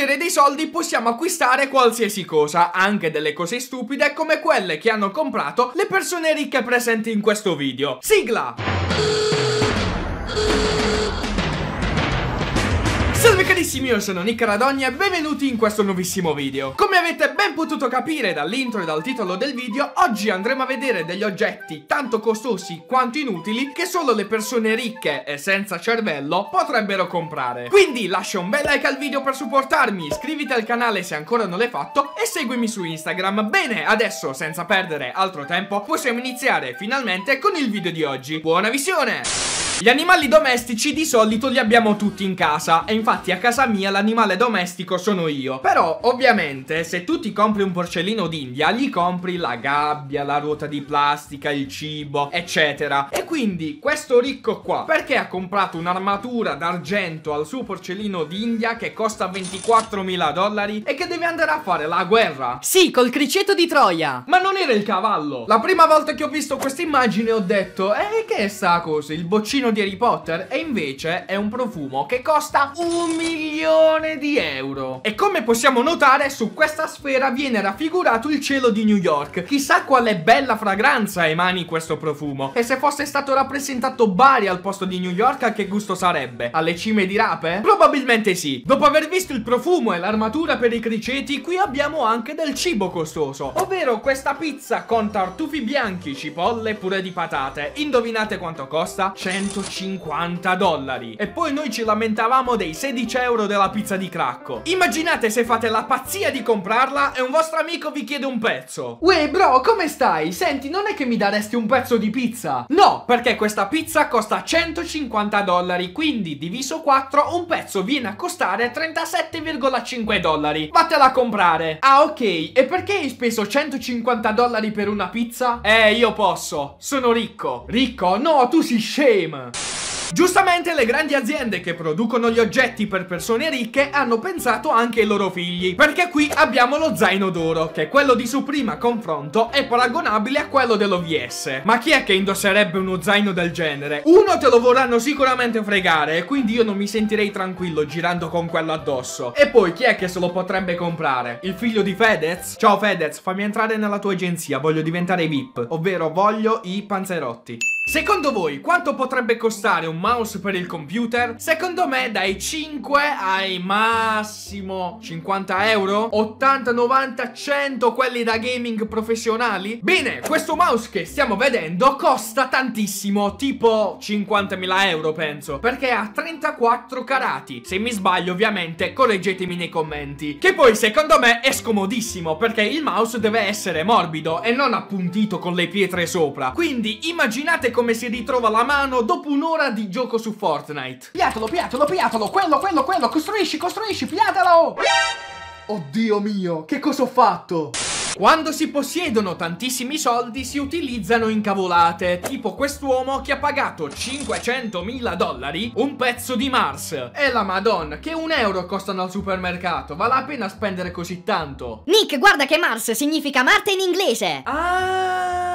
potere dei soldi possiamo acquistare qualsiasi cosa, anche delle cose stupide come quelle che hanno comprato le persone ricche presenti in questo video. Sigla! Carissimi, io sono Nick Radogna e benvenuti in questo nuovissimo video. Come avete ben potuto capire dall'intro e dal titolo del video Oggi andremo a vedere degli oggetti tanto costosi quanto inutili Che solo le persone ricche e senza cervello potrebbero comprare. Quindi lascia un bel like al video per supportarmi Iscriviti al canale se ancora non l'hai fatto E seguimi su Instagram. Bene, adesso senza perdere altro tempo Possiamo iniziare finalmente con il video di oggi. Buona visione! Gli animali domestici di solito li abbiamo tutti in casa e infatti a casa mia l'animale domestico sono io. Però ovviamente se tu ti compri un porcellino d'India gli compri la gabbia, la ruota di plastica, il cibo, eccetera. E quindi questo ricco qua perché ha comprato un'armatura d'argento al suo porcellino d'India che costa 24.000 dollari e che deve andare a fare la guerra? Sì, col criceto di Troia. Ma non era il cavallo. La prima volta che ho visto questa immagine ho detto, eh che è sta cosa? Il boccino di Harry Potter e invece è un profumo che costa un milione di euro. E come possiamo notare su questa sfera viene raffigurato il cielo di New York. Chissà quale bella fragranza emani questo profumo. E se fosse stato rappresentato Bari al posto di New York che gusto sarebbe? Alle cime di rape? Probabilmente sì. Dopo aver visto il profumo e l'armatura per i criceti qui abbiamo anche del cibo costoso. Ovvero questa pizza con tartufi bianchi, cipolle e pure di patate. Indovinate quanto costa? 100 150 dollari. E poi noi ci lamentavamo dei 16 euro della pizza di cracco. Immaginate se fate la pazzia di comprarla e un vostro amico vi chiede un pezzo. Uè bro, come stai? Senti, non è che mi daresti un pezzo di pizza? No, perché questa pizza costa 150 dollari, quindi diviso 4 un pezzo viene a costare 37,5 dollari. Vattela a comprare. Ah ok, e perché hai speso 150 dollari per una pizza? Eh, io posso. Sono ricco. Ricco? No, tu sei shame. Giustamente le grandi aziende che producono gli oggetti per persone ricche hanno pensato anche ai loro figli, perché qui abbiamo lo zaino d'oro, che quello di su prima confronto è paragonabile a quello dell'OVS. Ma chi è che indosserebbe uno zaino del genere? Uno te lo vorranno sicuramente fregare e quindi io non mi sentirei tranquillo girando con quello addosso. E poi chi è che se lo potrebbe comprare? Il figlio di Fedez? Ciao Fedez, fammi entrare nella tua agenzia, voglio diventare VIP, ovvero voglio i panzerotti. Secondo voi quanto potrebbe costare un mouse per il computer? Secondo me dai 5 ai massimo 50 euro? 80, 90, 100 quelli da gaming professionali? Bene, questo mouse che stiamo vedendo costa tantissimo Tipo 50.000 euro penso Perché ha 34 carati. Se mi sbaglio ovviamente correggetemi nei commenti. Che poi secondo me è scomodissimo Perché il mouse deve essere morbido E non appuntito con le pietre sopra. Quindi immaginate come si ritrova la mano dopo un'ora di gioco su Fortnite. Piatelo, piatelo, piatelo, quello, quello, quello, costruisci, costruisci, piatelo! Oddio mio, che cosa ho fatto? Quando si possiedono tantissimi soldi si utilizzano incavolate, tipo quest'uomo che ha pagato 500.000 dollari un pezzo di Mars. E la madonna, che un euro costano al supermercato, vale la pena spendere così tanto? Nick, guarda che Mars significa Marte in inglese. Ah...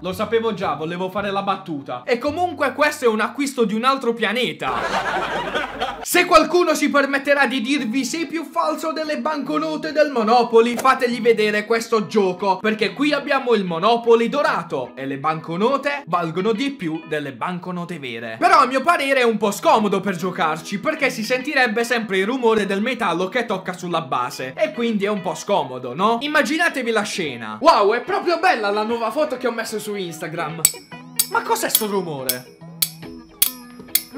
Lo sapevo già, volevo fare la battuta. E comunque questo è un acquisto di un altro pianeta. Se qualcuno si permetterà di dirvi sei più falso delle banconote del Monopoli, fategli vedere questo gioco. Perché qui abbiamo il Monopoli dorato e le banconote valgono di più delle banconote vere. Però a mio parere è un po' scomodo per giocarci, perché si sentirebbe sempre il rumore del metallo che tocca sulla base. E quindi è un po' scomodo, no? Immaginatevi la scena. Wow, è proprio bella la nuova foto che ho messo su Instagram. Ma cos'è sto rumore?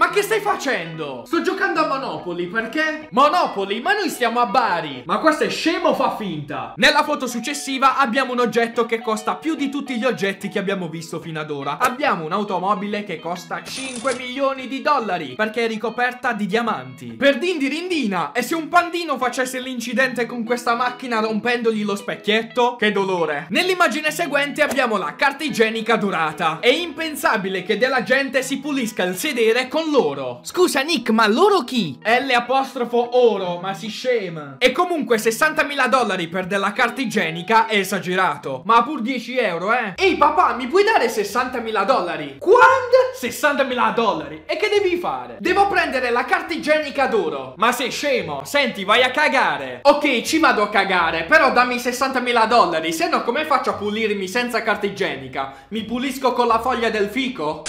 Ma che stai facendo? Sto giocando a Monopoli, perché? Monopoli? Ma noi stiamo a Bari! Ma questo è scemo fa finta! Nella foto successiva abbiamo un oggetto che costa più di tutti gli oggetti che abbiamo visto fino ad ora. Abbiamo un'automobile che costa 5 milioni di dollari, perché è ricoperta di diamanti. Per Dindi Rindina! E se un pandino facesse l'incidente con questa macchina rompendogli lo specchietto? Che dolore! Nell'immagine seguente abbiamo la carta igienica dorata. È impensabile che della gente si pulisca il sedere con loro. Scusa Nick, ma loro chi? L apostrofo oro, ma si scema. E comunque 60.000 dollari per della carta igienica è esagerato. Ma pur 10 euro, eh. Ehi papà, mi puoi dare 60.000 dollari? Quando? 60.000 dollari. E che devi fare? Devo prendere la carta igienica d'oro. Ma sei scemo? Senti, vai a cagare. Ok, ci vado a cagare, però dammi 60.000 dollari, se no come faccio a pulirmi senza carta igienica? Mi pulisco con la foglia del fico?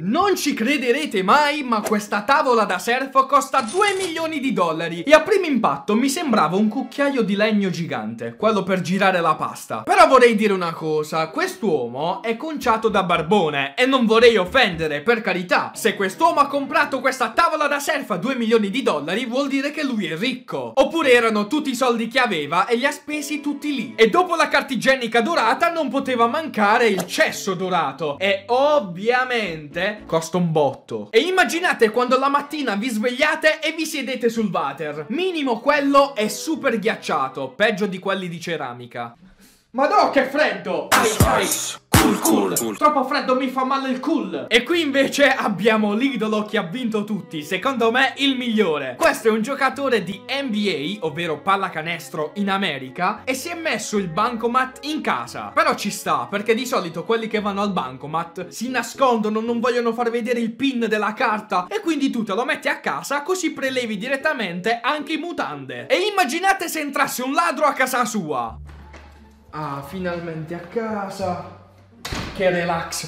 Non ci crederete mai, ma questa tavola da surf costa 2 milioni di dollari e a primo impatto mi sembrava un cucchiaio di legno gigante, quello per girare la pasta. Però vorrei dire una cosa, quest'uomo è conciato da barbone e non vorrei offendere, per carità. Se quest'uomo ha comprato questa tavola da surf a 2 milioni di dollari vuol dire che lui è ricco. Oppure erano tutti i soldi che aveva e li ha spesi tutti lì. E dopo la carta igienica dorata non poteva mancare il cesso dorato. E ovviamente costa un botto. E immaginate quando la mattina vi svegliate e vi siedete sul water. Minimo quello è super ghiacciato, peggio di quelli di ceramica. Madò che freddo! Ice, ice. Cool, cool. Troppo freddo mi fa male il cool. E qui invece abbiamo l'idolo che ha vinto tutti, secondo me il migliore. Questo è un giocatore di NBA, ovvero pallacanestro in America, e si è messo il bancomat in casa. Però ci sta, perché di solito quelli che vanno al bancomat si nascondono, non vogliono far vedere il pin della carta, e quindi tu te lo metti a casa così prelevi direttamente anche i mutande. E immaginate se entrasse un ladro a casa sua. Ah, finalmente a casa. Che relax.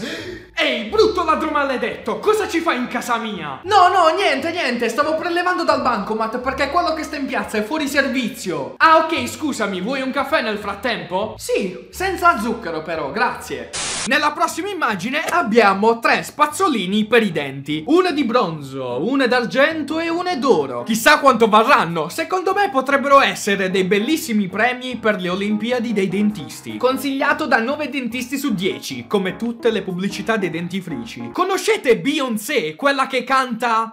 Ehi, brutto ladro maledetto, cosa ci fai in casa mia? No, no, niente, niente, stavo prelevando dal bancomat perché quello che sta in piazza è fuori servizio. Ah, ok, scusami, vuoi un caffè nel frattempo? Sì, senza zucchero però, grazie. Nella prossima immagine abbiamo tre spazzolini per i denti. Una di bronzo, una d'argento e una d'oro. Chissà quanto varranno. Secondo me potrebbero essere dei bellissimi premi per le Olimpiadi dei dentisti. Consigliato da 9 dentisti su 10, come tutte le pubblicità dei dentifrici. Conoscete Beyoncé, quella che canta...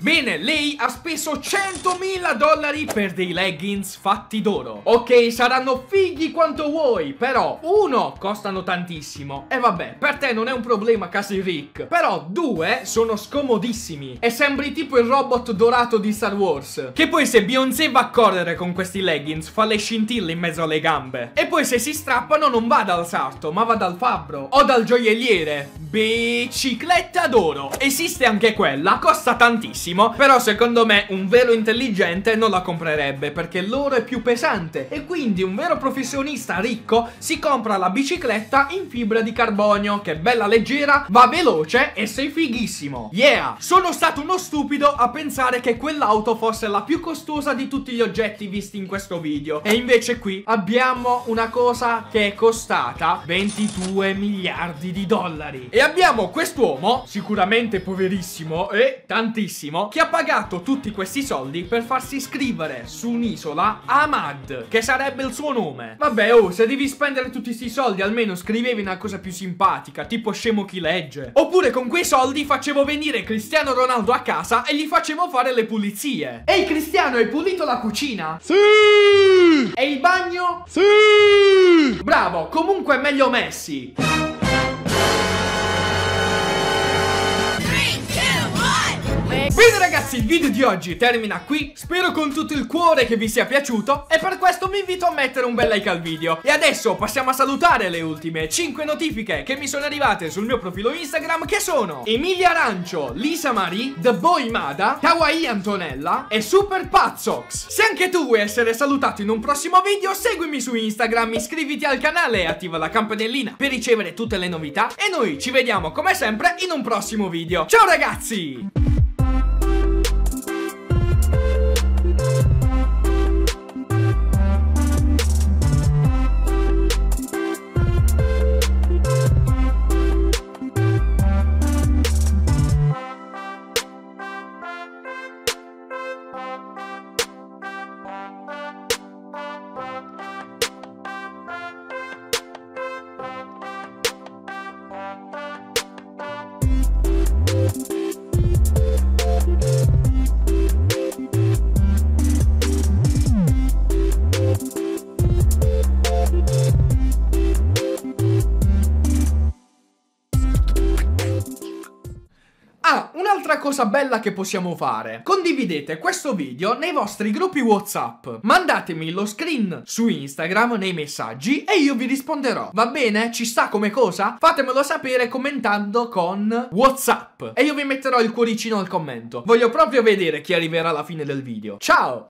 Bene, lei ha speso 100.000 dollari per dei leggings fatti d'oro. Ok, saranno fighi quanto vuoi, però uno, costano tantissimo. E vabbè, per te non è un problema, casi Rick. Però due, sono scomodissimi. E sembri tipo il robot dorato di Star Wars. Che poi se Beyoncé va a correre con questi leggings, fa le scintille in mezzo alle gambe. E poi se si strappano non va dal sarto, ma va dal fabbro. O dal gioielliere. Bicicletta d'oro. Esiste anche quella, costa tantissimo però secondo me un vero intelligente non la comprerebbe perché l'oro è più pesante e quindi un vero professionista ricco si compra la bicicletta in fibra di carbonio che è bella leggera, va veloce e sei fighissimo. Yeah! Sono stato uno stupido a pensare che quell'auto fosse la più costosa di tutti gli oggetti visti in questo video e invece qui abbiamo una cosa che è costata 22 miliardi di dollari e abbiamo quest'uomo, sicuramente poverissimo e tantissimo, che ha pagato tutti questi soldi per farsi iscrivere su un'isola Ahmad, che sarebbe il suo nome. Vabbè, oh, se devi spendere tutti questi soldi, almeno scrivevi una cosa più simpatica, tipo scemo chi legge. Oppure con quei soldi facevo venire Cristiano Ronaldo a casa e gli facevo fare le pulizie. Ehi Cristiano, hai pulito la cucina? Sì! E il bagno? Sì! Bravo, comunque meglio Messi. Bene ragazzi il video di oggi termina qui. Spero con tutto il cuore che vi sia piaciuto E per questo vi invito a mettere un bel like al video. E adesso passiamo a salutare le ultime 5 notifiche che mi sono arrivate sul mio profilo Instagram Che sono Emilia Arancio, Lisa Marie, The Boy Mada, Kawaii Antonella e Super Pazzox Se anche tu vuoi essere salutato in un prossimo video Seguimi su Instagram, iscriviti al canale e attiva la campanellina per ricevere tutte le novità. E noi ci vediamo come sempre in un prossimo video. Ciao ragazzi! Cosa bella che possiamo fare. Condividete questo video nei vostri gruppi WhatsApp. Mandatemi lo screen su Instagram nei messaggi e io vi risponderò. Va bene? Ci sta come cosa? Fatemelo sapere commentando con WhatsApp e io vi metterò il cuoricino al commento. Voglio proprio vedere chi arriverà alla fine del video. Ciao!